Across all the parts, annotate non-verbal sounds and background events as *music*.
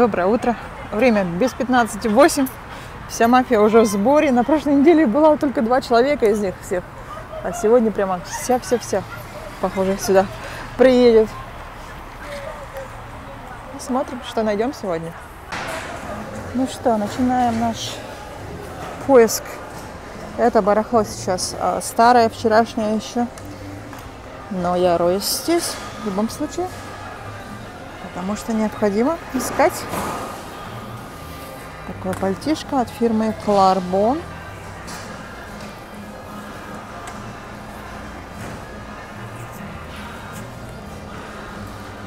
Доброе утро. Время без 15.08. Вся мафия уже в сборе. На прошлой неделе было только два человека из них всех. А сегодня прямо вся-вся-вся, похоже, сюда приедет. Смотрим, что найдем сегодня. Ну что, начинаем наш поиск. Это барахло сейчас а, старое, вчерашнее еще. Но я роюсь здесь в любом случае. Потому что необходимо искать такое пальтишко от фирмы Кларбон.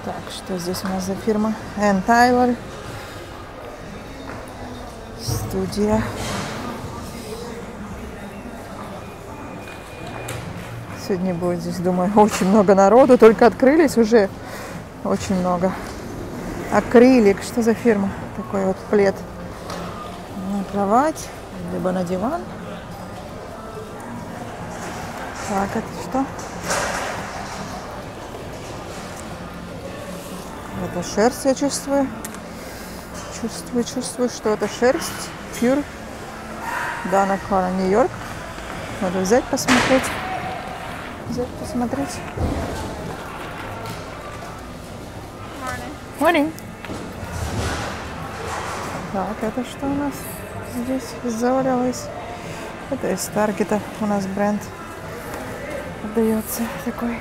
Так, что здесь у нас за фирма? Энн Тайлер. Студия. Сегодня будет здесь, думаю, очень много народу. Только открылись уже очень много. Акрилик. Что за фирма? Такой вот плед на кровать, либо на диван. Так, это что? Это шерсть, я чувствую. Чувствую, чувствую, что это шерсть. Pure. Дана Кара, Нью-Йорк. Надо взять, посмотреть. Взять, посмотреть. Morning. Так, это что у нас здесь завалялось? Это из Таргета у нас бренд отдается такой.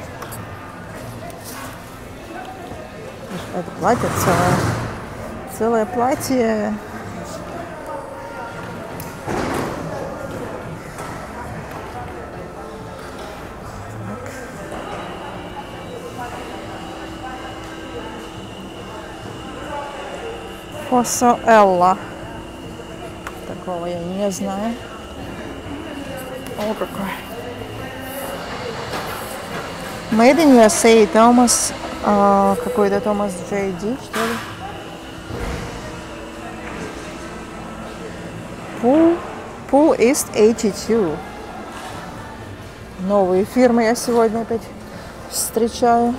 Это платье целое. Целое платье. Фосо Элла. Такого я не знаю. О, какой. Made in USA, Томас, а, какой-то Томас Джей Ди, что ли? Pool, Pool East 82. Новые фирмы я сегодня опять встречаю.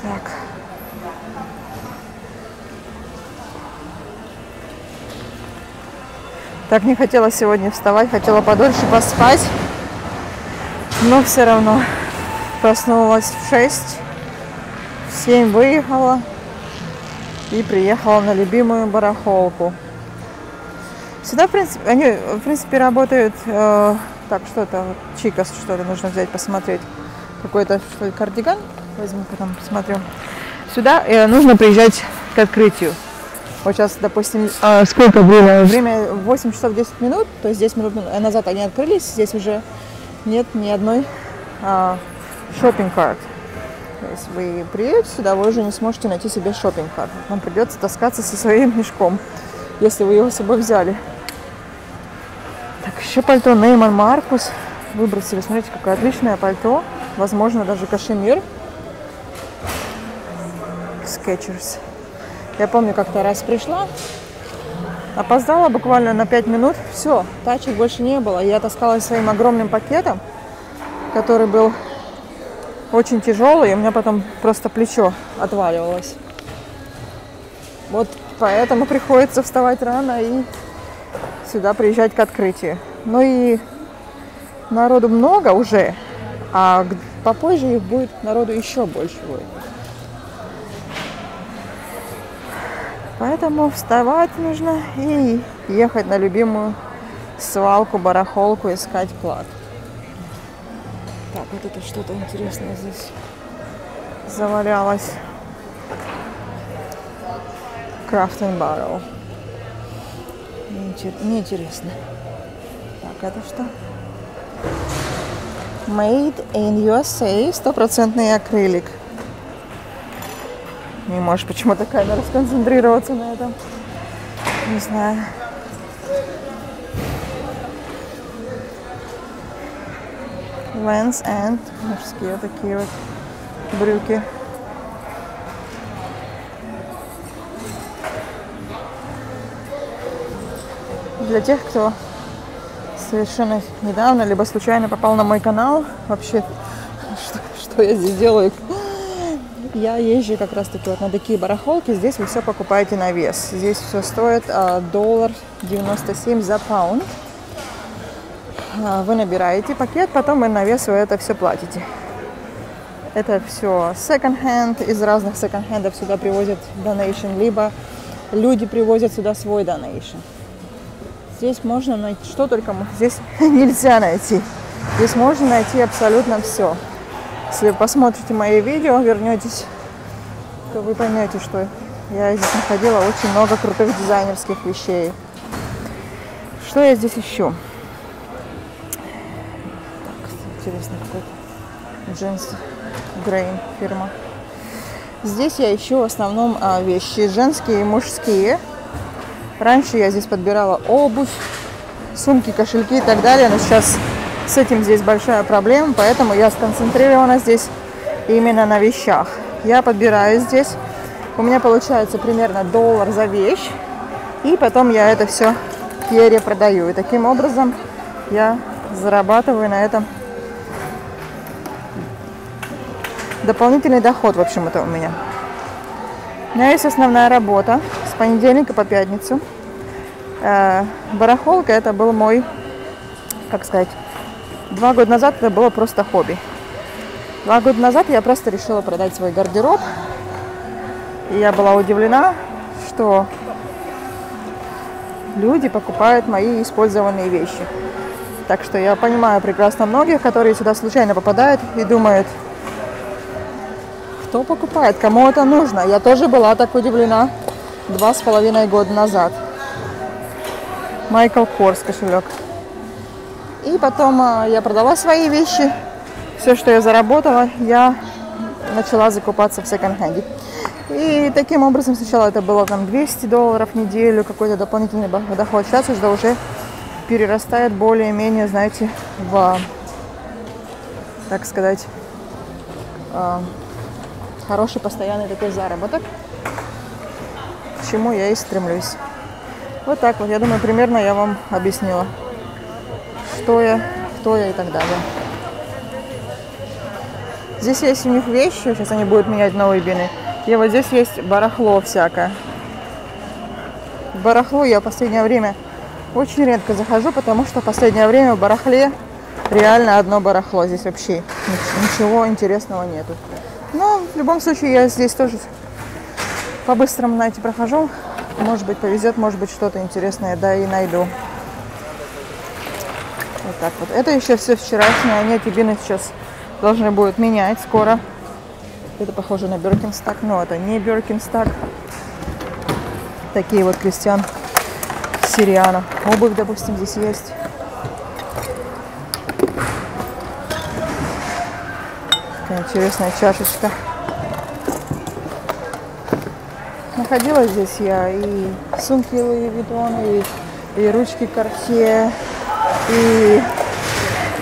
Так. Так не хотела сегодня вставать, хотела подольше поспать. Но все равно проснулась в 6, в 7 выехала и приехала на любимую барахолку. Сюда, в принципе, они, в принципе, работают... Э, так, что это? Вот, Чикас, что ли, нужно взять, посмотреть. Какой-то, что кардиган? Возьму, потом посмотрю. Сюда э, нужно приезжать к открытию. Вот сейчас, допустим, а сколько время? Время 8 часов 10 минут, то есть 10 минут назад они открылись, здесь уже нет ни одной а, шопинг-карт. То есть вы приедете сюда, вы уже не сможете найти себе шопинг-карт. Вам придется таскаться со своим мешком, если вы его с собой взяли. Так, еще пальто Нейман Маркус. Выбрать себе, смотрите, какое отличное пальто. Возможно, даже кашемир. Skechers. Я помню, как-то раз пришла, опоздала буквально на 5 минут, все, тачек больше не было. Я таскалась своим огромным пакетом, который был очень тяжелый, и у меня потом просто плечо отваливалось. Вот поэтому приходится вставать рано и сюда приезжать к открытию. Ну и народу много уже, а попозже их будет народу еще больше будет. Поэтому вставать нужно и ехать на любимую свалку, барахолку, искать клад. Так, вот это что-то интересное здесь завалялось. Craft and Barrel. Неинтересно. Так, это что? Made in USA. Стопроцентный акрилик. Не можешь почему-то камера сконцентрироваться на этом. Не знаю. Vans and мужские такие вот брюки. Для тех, кто совершенно недавно, либо случайно попал на мой канал, вообще, что, что я здесь делаю, я езжу как раз таки вот на такие барахолки. Здесь вы все покупаете на вес. Здесь все стоит а, доллар 97 за паунд. А, вы набираете пакет, потом вы на вес вы это все платите. Это все секонд-хенд. Из разных секонд-хендов сюда привозят донейшн, либо люди привозят сюда свой донейшн. Здесь можно найти, что только здесь *laughs* нельзя найти. Здесь можно найти абсолютно все. Если посмотрите мои видео, вернетесь, то вы поймете, что я здесь находила очень много крутых дизайнерских вещей. Что я здесь ищу? Так, интересно, какой-то джинс Грейн фирма. Здесь я ищу в основном а, вещи женские и мужские. Раньше я здесь подбирала обувь, сумки, кошельки и так далее, но сейчас с этим здесь большая проблема, поэтому я сконцентрирована здесь именно на вещах. Я подбираю здесь, у меня получается примерно доллар за вещь, и потом я это все перепродаю. И таким образом я зарабатываю на этом дополнительный доход, в общем, это у меня. У меня есть основная работа с понедельника по пятницу. Э, барахолка это был мой, как сказать, два года назад это было просто хобби. Два года назад я просто решила продать свой гардероб. И я была удивлена, что люди покупают мои использованные вещи. Так что я понимаю прекрасно многих, которые сюда случайно попадают и думают, кто покупает, кому это нужно. Я тоже была так удивлена два с половиной года назад. Майкл Корс кошелек. И потом а, я продала свои вещи. Все, что я заработала, я начала закупаться в секонд-хенде. И таким образом сначала это было там 200 долларов в неделю, какой-то дополнительный доход. Сейчас это уже перерастает более-менее, знаете, в, так сказать, а, хороший постоянный такой заработок, к чему я и стремлюсь. Вот так вот, я думаю, примерно я вам объяснила, что я, кто я и так далее. Здесь есть у них вещи, сейчас они будут менять новые бины. И вот здесь есть барахло всякое. барахло я в последнее время очень редко захожу, потому что в последнее время в барахле реально одно барахло. Здесь вообще ничего интересного нету. Но в любом случае я здесь тоже по-быстрому, знаете, прохожу. Может быть, повезет, может быть, что-то интересное, да, и найду. Так вот. Это еще все вчерашнее. Они эти бины сейчас должны будут менять скоро. Это похоже на Биркинстак, но это не Биркинстак. Такие вот крестьян Сириана. Обувь, допустим, здесь есть. Такая интересная чашечка. Находила здесь я и сумки Луи Виттон, и, и ручки Cartier, и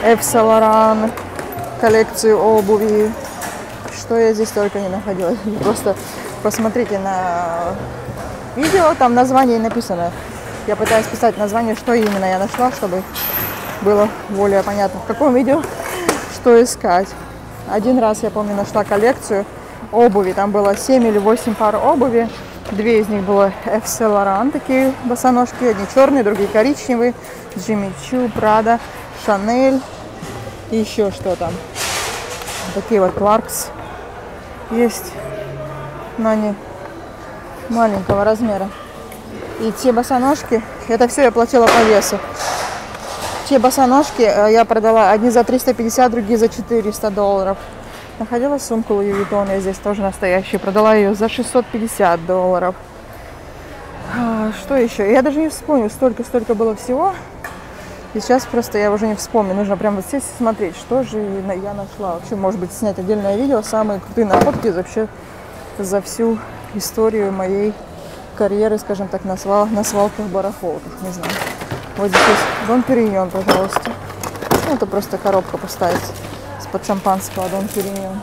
Eve Saint коллекцию обуви. Что я здесь только не находила. *laughs* Просто посмотрите на видео, там название написано. Я пытаюсь писать название, что именно я нашла, чтобы было более понятно, в каком видео *laughs* что искать. Один раз, я помню, нашла коллекцию обуви. Там было 7 или 8 пар обуви. Две из них было F. Saint такие босоножки. Одни черные, другие коричневые. Jimmy Choo, Prada, Chanel и еще что там. Такие вот Clarks есть, но они маленького размера. И те босоножки, это все я платила по весу. Те босоножки э, я продала одни за 350, другие за 400 долларов. Находила сумку Louis Vuitton, я здесь тоже настоящую. Продала ее за 650 долларов. А, что еще? Я даже не вспомню, столько-столько было всего. И сейчас просто я уже не вспомню. Нужно прямо вот сесть и смотреть, что же я нашла. Вообще, может быть, снять отдельное видео. Самые крутые находки вообще за всю историю моей карьеры, скажем так, на, свал, на свалках барахолках. Не знаю. Вот здесь Дон Периньон, пожалуйста. Ну, это просто коробка пустая из-под шампанского Дон Периньон.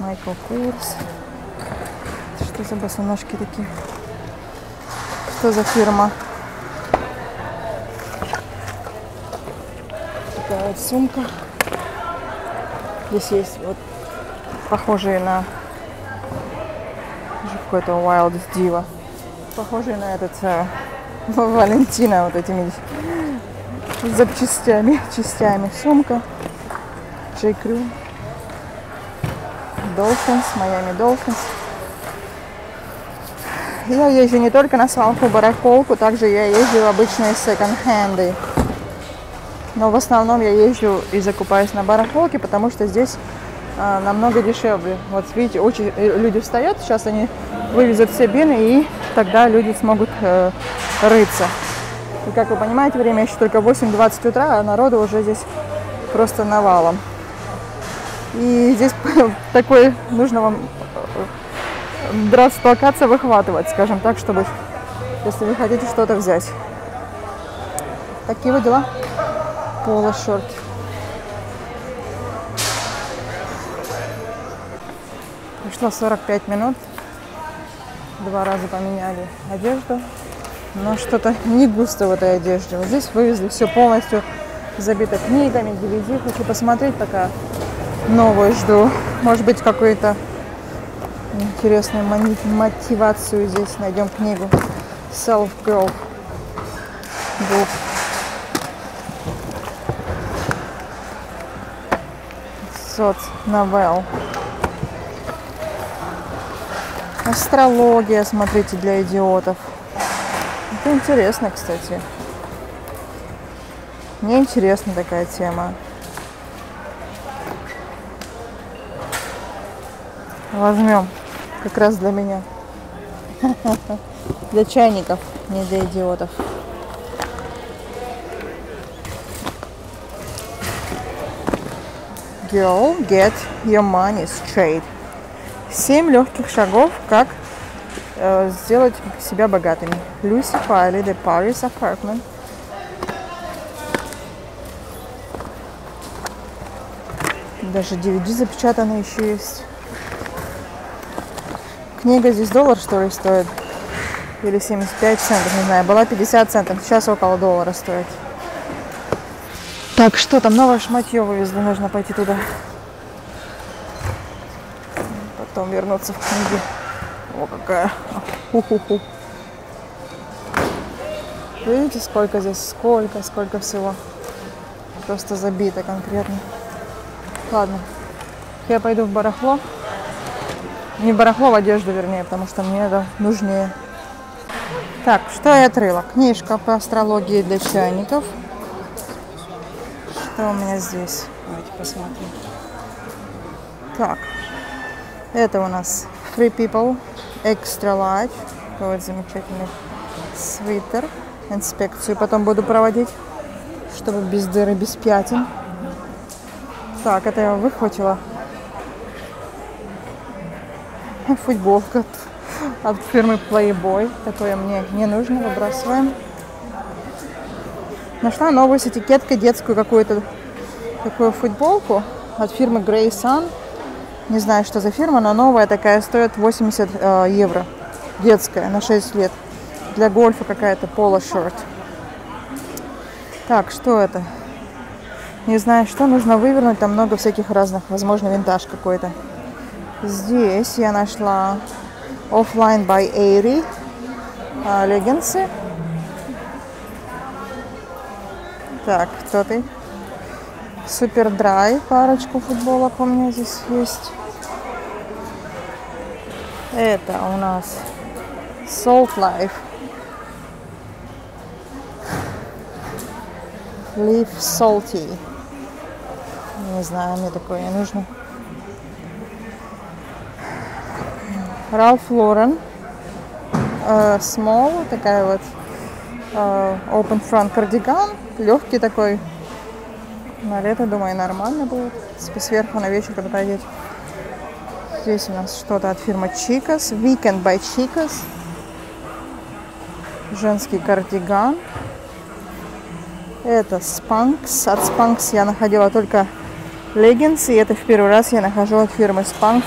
Майкл Курс. Что за босоножки такие? Что за фирма? такая вот сумка. Здесь есть вот похожие на какой-то Wild Diva. Похожие на этот э, *laughs* Валентина вот этими *laughs* запчастями, частями. Сумка. J. Crew. Dolphins, Miami Dolphins. Я езжу не только на свалку барахолку, также я езжу обычные секонд-хенды. Но в основном я езжу и закупаюсь на барахолке, потому что здесь а, намного дешевле. Вот видите, очень э, люди встают, сейчас они вывезут все бины, и тогда люди смогут э, рыться. И как вы понимаете, время еще только 8-20 утра, а народу уже здесь просто навалом. И здесь *laughs* такой нужно вам э, драться, выхватывать, скажем так, чтобы, если вы хотите что-то взять. Такие вот дела. Поло-шорт. Прошло 45 минут. Два раза поменяли одежду. Но что-то не густо в этой одежде. Вот здесь вывезли все полностью забито книгами, DVD. Хочу посмотреть пока новую жду. Может быть, какую-то интересную мотивацию здесь найдем книгу. Self Girl Book. Соц новелл. Астрология, смотрите, для идиотов. Это интересно, кстати. Мне интересна такая тема. Возьмем. Как раз для меня. *laughs* Для чайников, не для идиотов. Girl, get your money straight. Семь легких шагов, как э, сделать себя богатыми. Люси Файли, The Paris Apartment. Даже DVD запечатанный еще есть. Книга здесь доллар, что ли, стоит? Или 75 центов, не знаю. Была 50 центов, сейчас около доллара стоит. Так, что там? Новое шматье вывезли, нужно пойти туда. Потом вернуться в книги. О, какая. Ху-ху-ху. Видите, сколько здесь, сколько, сколько всего. Просто забито конкретно. Ладно, я пойду в барахло. Не барахло, в одежду, вернее, потому что мне это нужнее. Так, что я отрыла? Книжка по астрологии для чайников. Что у меня здесь? Давайте посмотрим. Так, это у нас Free People Extra Large. Вот замечательный свитер. Инспекцию потом буду проводить, чтобы без дыры, без пятен. Так, это я выхватила *laughs* футболка от фирмы Playboy. Такое мне не нужно, выбрасываем. Нашла новую с этикеткой детскую какую-то такую футболку от фирмы Grey Sun. Не знаю, что за фирма, но новая такая стоит 80 э, евро. Детская, на 6 лет. Для гольфа какая-то поло-шорт. Так, что это? Не знаю, что нужно вывернуть. Там много всяких разных. Возможно, винтаж какой-то. Здесь я нашла Offline by Airy а, леггинсы. Так, кто ты? Супер драй, парочку футболок у меня здесь есть. Это у нас Salt Life. Leaf Salty. Не знаю, мне такое не нужно. Ралф Лорен. Small, такая вот uh, open front кардиган. Легкий такой. На лето, думаю, нормально будет. Сверху на вечер, когда одеть. Здесь у нас что-то от фирмы Chicas. Weekend by Chicas. Женский кардиган. Это Spanx. От Spanx я находила только леггинсы. И это в первый раз я нахожу от фирмы Spanx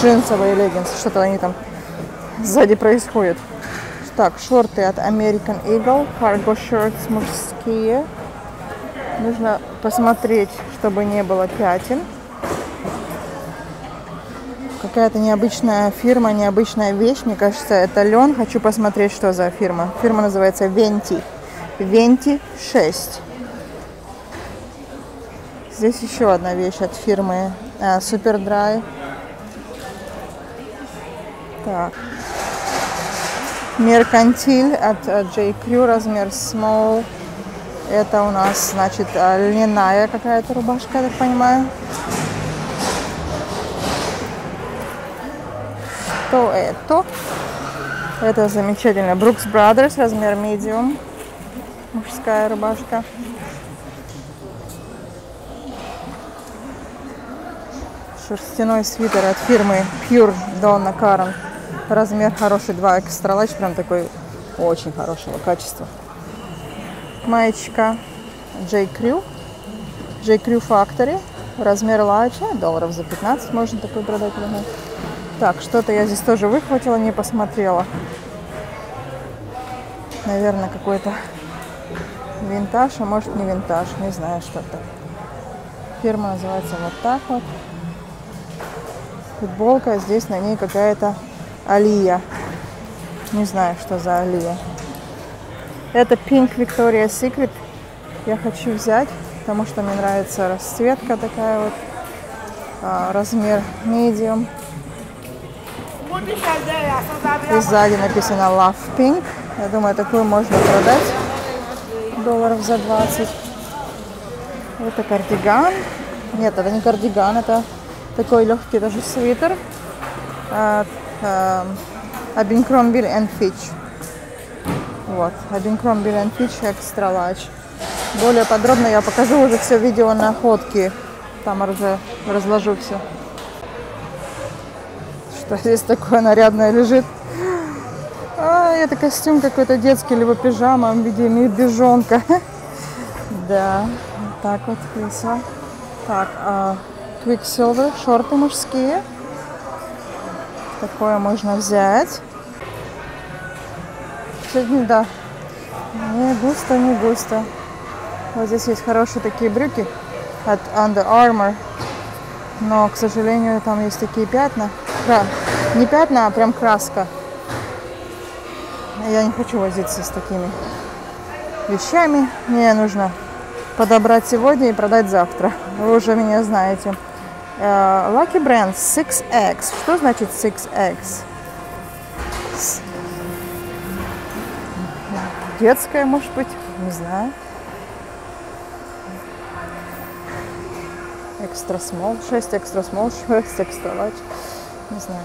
джинсовые леггинсы. Что-то они там сзади происходит. Так, шорты от American Eagle, cargo shirts мужские. Нужно посмотреть, чтобы не было пятен. Какая-то необычная фирма, необычная вещь. Мне кажется, это лен. Хочу посмотреть, что за фирма. Фирма называется Venti. Venti 6. Здесь еще одна вещь от фирмы э, Superdry. Так. Меркантиль от э, J. Crew, размер small. Это у нас, значит, э, льняная какая-то рубашка, я так понимаю. Что это? Это замечательно. Brooks Brothers, размер medium. Мужская рубашка. Шерстяной свитер от фирмы Pure Donna Karan. Размер хороший, 2 экстра ларч, прям такой очень хорошего качества. Маечка J. Crew. J. Crew Factory. Размер лача, долларов за 15 можно такой продать. Думаю. Так, что-то я здесь тоже выхватила, не посмотрела. Наверное, какой-то винтаж, а может не винтаж, не знаю, что это. Фирма называется вот так вот. Футболка, здесь на ней какая-то алия. Не знаю, что за алия. Это Pink Victoria's Secret. Я хочу взять, потому что мне нравится расцветка такая вот. А, размер medium. И сзади написано Love Pink. Я думаю, такую можно продать долларов за 20. Это кардиган. Нет, это не кардиган, это такой легкий даже свитер от э, Abercrombie and Fitch. Вот, Abercrombie and Fitch Extra Large. Более подробно я покажу уже все видео на ходке. Там уже разложу все. Что здесь такое нарядное лежит? А, это костюм какой-то детский, либо пижама в виде медвежонка. *laughs* Да, так вот красиво. Так, а, Quicksilver, шорты мужские. Такое можно взять. Сегодня, да, не густо, не густо. Вот здесь есть хорошие такие брюки от Under Armour. Но, к сожалению, там есть такие пятна. Да, не пятна, а прям краска. Я не хочу возиться с такими вещами. Мне нужно подобрать сегодня и продать завтра. Вы уже меня знаете. Uh, Lucky Brand 6X. Что значит 6X? Детская, может быть, не знаю. Экстра смол, 6 экстра смол, *laughs* 6 экстра лач. Не знаю.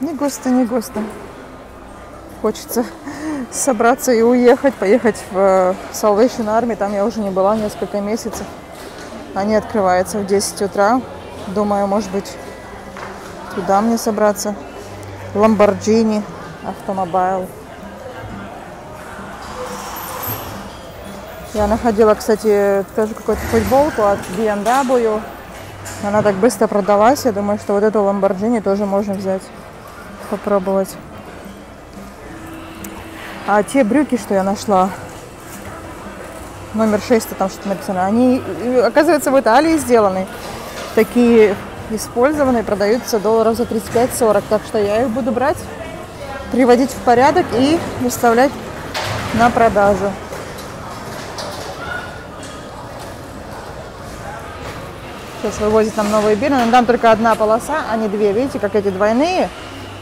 Не густо, не густо. Хочется собраться и уехать, поехать в э, Salvation Army. Там я уже не была несколько месяцев. Они открываются в 10 утра. Думаю, может быть, туда мне собраться. Lamborghini, автомобиль. Я находила, кстати, тоже какую-то футболку от BMW. Она так быстро продалась. Я думаю, что вот эту Lamborghini тоже можно взять, попробовать. А те брюки, что я нашла, номер 6, там что-то написано, они, оказывается, в Италии сделаны. Такие использованные, продаются долларов за 35-40. Так что я их буду брать, приводить в порядок и выставлять на продажу. Сейчас вывозят нам новые бирны, там только одна полоса, а не две. Видите, как эти двойные,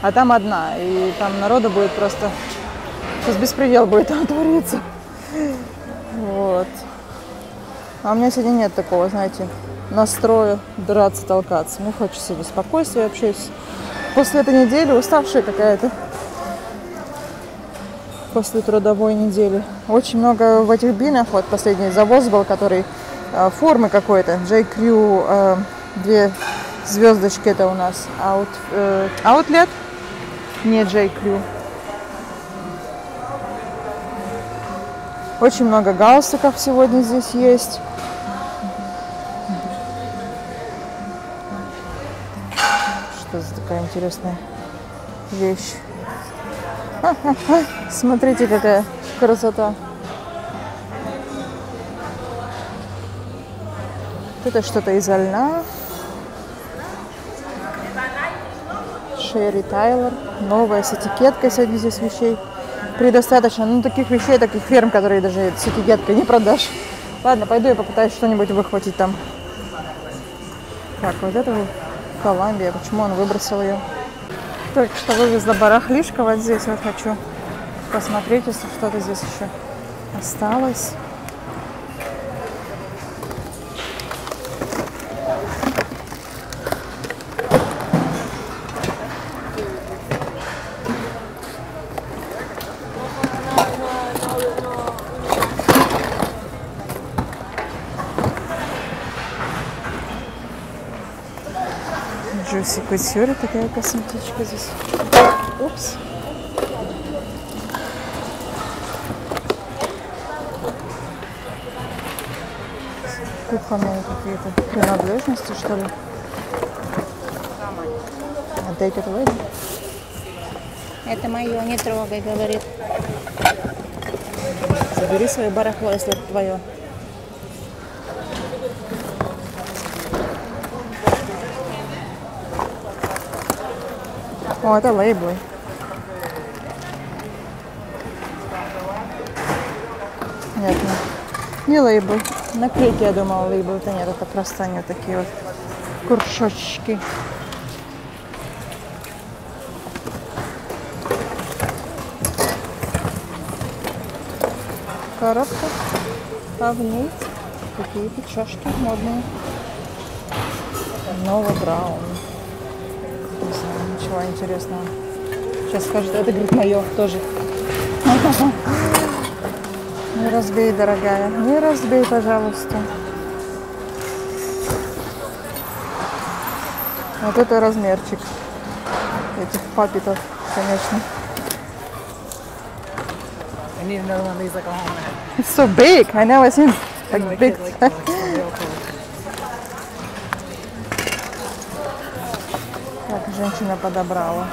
а там одна. И там народу будет просто Сейчас беспредел будет там твориться. Вот. А у меня сегодня нет такого, знаете, настроя драться, толкаться. Мне хочется сегодня спокойствия вообще. После этой недели уставшая какая-то. После трудовой недели. Очень много в этих бинах. Вот последний завоз был, который э, формы какой-то. J. Crew, э, две звездочки это у нас. Out, э, outlet, не J. Очень много галстуков сегодня здесь есть. что за такая интересная вещь. *laughs* Смотрите, какая красота. Это что-то из льна. Шерри Тайлер. Новая с этикеткой сегодня здесь вещей. Предостаточно. Ну, таких вещей, таких ферм, которые даже с этикеткой не продашь. Ладно, пойду я попытаюсь что-нибудь выхватить там. Так, вот это Колумбия. Почему он выбросил ее? Только что вывезла барахлишко вот здесь. Вот хочу посмотреть, если что-то здесь еще осталось. Кутюр, такая косметичка здесь. Упс. Кухонные какие-то принадлежности, что ли. А take it away. Это мое, не трогай, говорит. Забери свое барахло, если это твое. О, это лейблы. Нет, не, не лейблы. Наклейки, я думала, лейблы. Это нет, это просто они вот такие вот куршочки. Коробка, а в ней какие-то чашки модные. Нова Браун. Ничего интересного. Сейчас скажет, это, говорит, мое тоже. *laughs* Не разбей, дорогая. Не разбей, пожалуйста. Вот это размерчик этих папитов, конечно. I need another one of these like a home hat. It's so big. I know it's in like big. like, подобрала.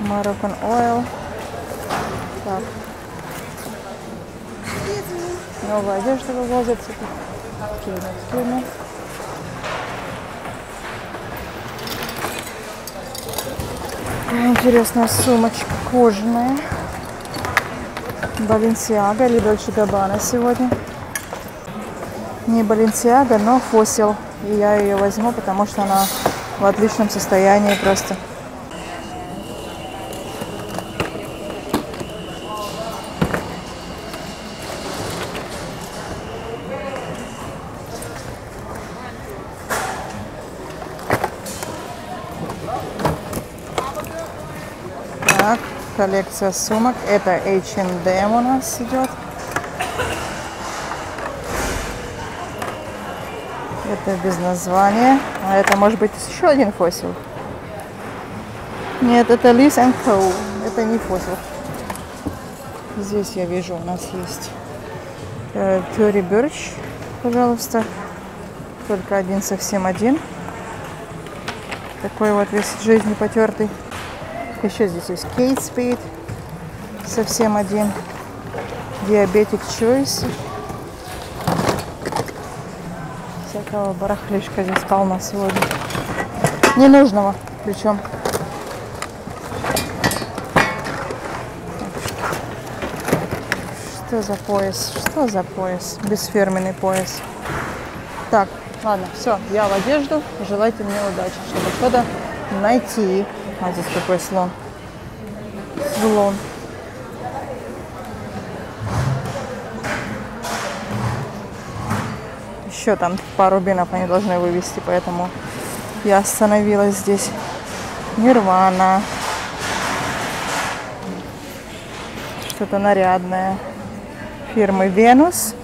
Moroccan oil. Так. Новая одежда вывозится. Me. Какая Интересная сумочка кожаная. Баленсиага или Дольче Габбана сегодня. Не Баленсиага, но Фосил. И я ее возьму, потому что она в отличном состоянии просто. Так, коллекция сумок. Это H&M у нас идет. Это без названия. А это может быть еще один фосил. Нет, это Liz Co. Это не фосил. Здесь я вижу, у нас есть э, Tory Birch, пожалуйста. Только один, совсем один. Такой вот весь жизни потертый. Еще здесь есть Kate Spade. Совсем один. Diabetic Choice. Всякого барахлишка здесь полно сегодня. Ненужного причем. Что за пояс? Что за пояс? Бесфирменный пояс. Так, ладно, все, я в одежду. Желайте мне удачи, чтобы что-то найти. А здесь какой слон. Слон. Еще там пару бинов они должны вывести, поэтому я остановилась здесь. Нирвана. Что-то нарядное. Фирмы Венус.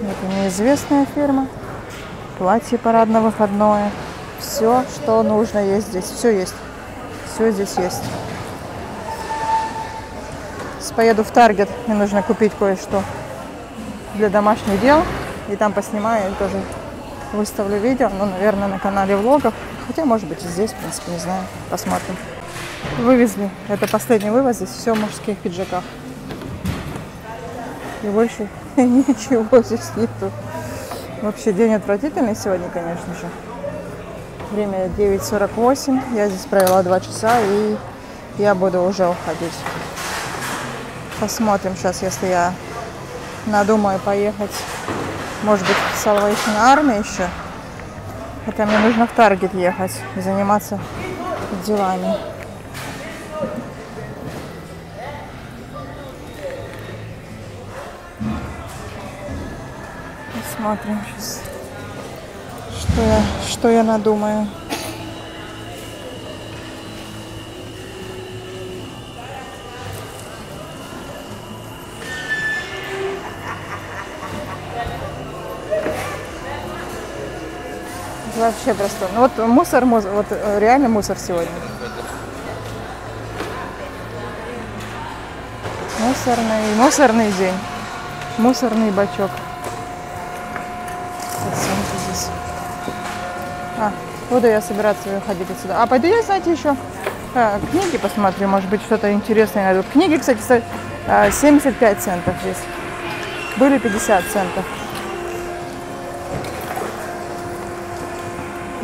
Это неизвестная фирма. Платье парадно-выходное. Все, что нужно есть здесь. Все есть. Все здесь есть. Поеду в Таргет. Мне нужно купить кое-что для домашних дел. и там поснимаю, и тоже выставлю видео, ну, наверное, на канале влогов. Хотя, может быть, и здесь, в принципе, не знаю. Посмотрим. Вывезли. Это последний вывоз. Здесь все в мужских пиджаках. И больше *laughs* ничего здесь нету. Вообще день отвратительный сегодня, конечно же. Время 9.48. Я здесь провела 2 часа и я буду уже уходить. Посмотрим сейчас, если я надумаю поехать, может быть, в Salvation Army еще. Хотя мне нужно в Таргет ехать и заниматься делами. Посмотрим сейчас, что я, что я надумаю. Вообще просто. Ну вот мусор, мусор, вот э, реально мусор сегодня. Мусорный, мусорный день. Мусорный бачок. Здесь. А, буду я собираться выходить отсюда. А пойду я, знаете, еще а, книги посмотрю, может быть, что-то интересное найду. Книги, кстати, стоят а, 75 центов здесь. Были 50 центов.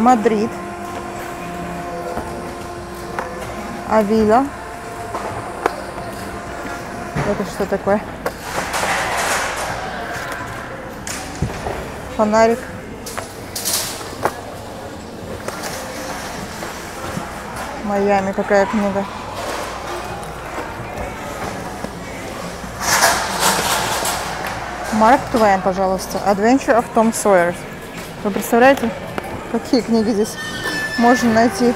Мадрид. Авила. Это что такое? Фонарик. Майами какая книга. Марк Твен, пожалуйста. Adventure of Tom Sawyer. Вы представляете, какие книги здесь можно найти?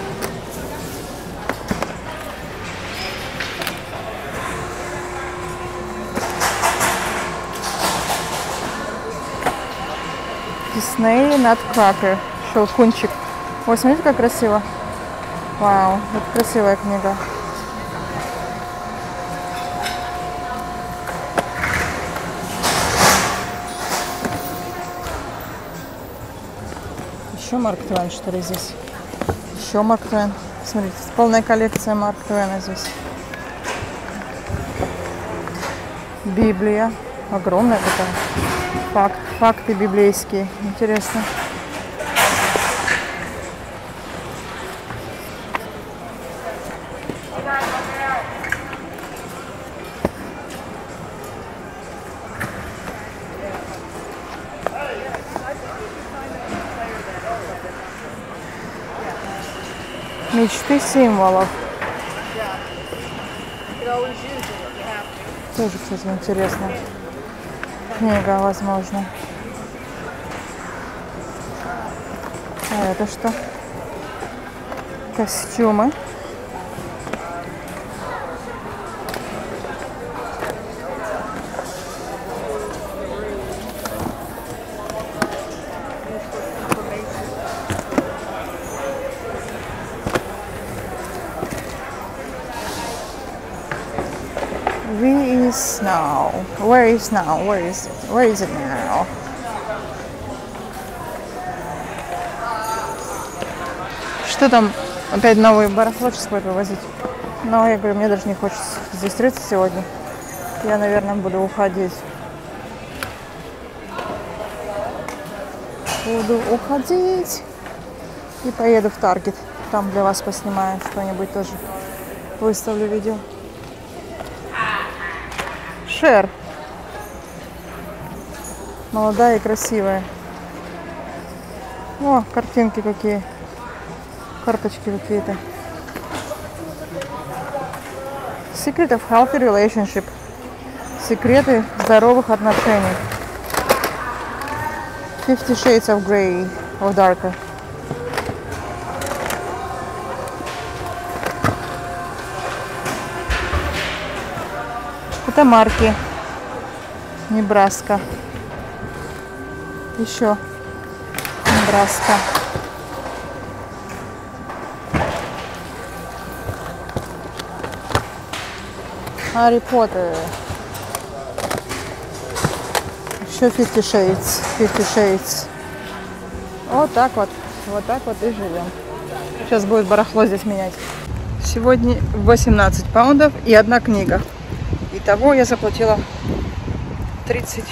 Дисней Nutcracker. Щелкунчик. Ой, смотрите, как красиво. Вау, это красивая книга. Еще Марк Твен, что ли, здесь? Еще Марк Твен. Смотрите, полная коллекция Марк Твена здесь. Библия. Огромная такая. Факт, факты библейские. Интересно. Мечты символов. Тоже, кстати, интересно. Книга, возможно. А это что? Костюмы. We is now. Where is now? Where is it? Where is it now? Что там? Опять новый барахло сейчас будет вывозить. Но я говорю, мне даже не хочется здесь встретиться сегодня. Я, наверное, буду уходить. Буду уходить. И поеду в Таргет. Там для вас поснимаю что-нибудь тоже. Выставлю видео. Шер. Молодая и красивая. О, картинки какие. Карточки какие-то. Secret of healthy relationship. Секреты здоровых отношений. Fifty Shades of Grey. Of Darker. Это марки. Небраска. Еще. Небраска. Гарри Поттер. еще Fifty Shades. Fifty Shades. Вот так вот. Вот так вот и живем. Сейчас будет барахло здесь менять. Сегодня 18 паундов и одна книга. Итого я заплатила 30,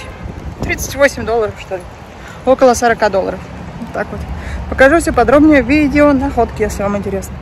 38 долларов, что ли. Около 40 долларов. Вот так вот. Покажу все подробнее в видео находки, если вам интересно.